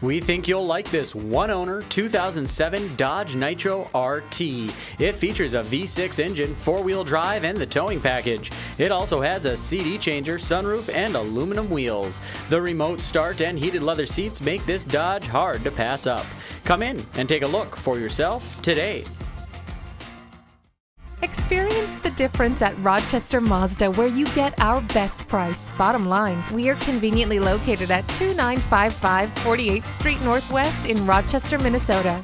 We think you'll like this one owner 2007 Dodge Nitro RT. It features a V6 engine, four wheel drive, and the towing package. It also has a CD changer, sunroof, and aluminum wheels. The remote start and heated leather seats make this Dodge hard to pass up. Come in and take a look for yourself today. Experience the difference at Rochester Mazda, where you get our best price. Bottom line, we are conveniently located at 2955 48th Street Northwest in Rochester, Minnesota.